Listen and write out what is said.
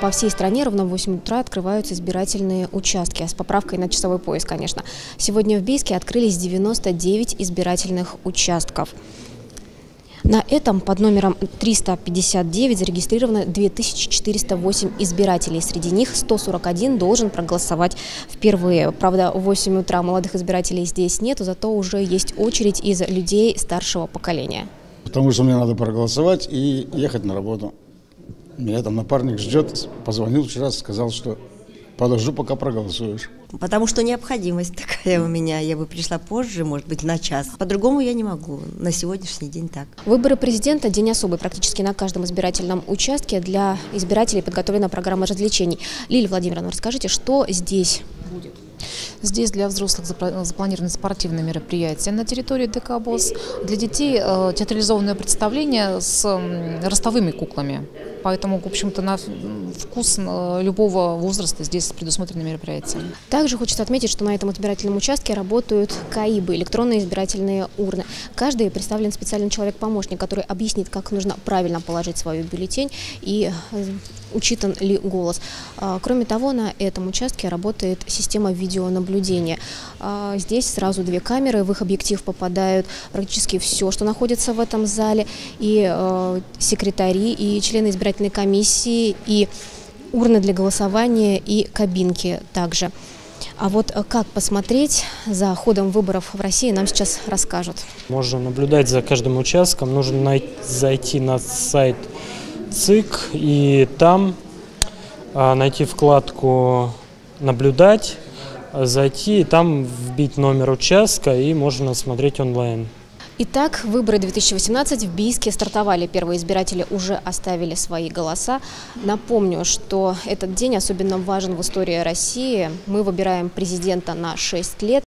по всей стране ровно в 8 утра открываются избирательные участки. С поправкой на часовой пояс, конечно. Сегодня в Бийске открылись 99 избирательных участков. На этом под номером 359 зарегистрировано 2408 избирателей. Среди них 141 должен проголосовать впервые. Правда, в 8 утра молодых избирателей здесь нет, зато уже есть очередь из людей старшего поколения. Потому что мне надо проголосовать и ехать на работу. Меня там напарник ждет, позвонил вчера, сказал, что подожду, пока проголосуешь. Потому что необходимость такая у меня. Я бы пришла позже, может быть, на час. По-другому я не могу. На сегодняшний день так. Выборы президента – день особый. Практически на каждом избирательном участке для избирателей подготовлена программа развлечений. Лилия Владимировна, расскажите, что здесь будет? Здесь для взрослых запланированы спортивные мероприятия. На территории ДК БОС для детей э, театрализованное представление с ростовыми куклами. Поэтому, в общем-то, на вкус любого возраста здесь предусмотрены мероприятия. Также хочется отметить, что на этом избирательном участке работают КАИБы, электронные избирательные урны. Каждый представлен специальный человек-помощник, который объяснит, как нужно правильно положить свою бюллетень и э, учитан ли голос. А, кроме того, на этом участке работает система видеонаблюдения. А, здесь сразу две камеры, в их объектив попадают практически все, что находится в этом зале, и э, секретари, и члены избирательной комиссии, и урны для голосования, и кабинки также. А вот э, как посмотреть за ходом выборов в России, нам сейчас расскажут. Можно наблюдать за каждым участком, нужно зайти на сайт ЦИК и там а, найти вкладку «Наблюдать», зайти и там вбить номер участка и можно смотреть онлайн. Итак, выборы 2018 в Бийске стартовали. Первые избиратели уже оставили свои голоса. Напомню, что этот день особенно важен в истории России. Мы выбираем президента на 6 лет.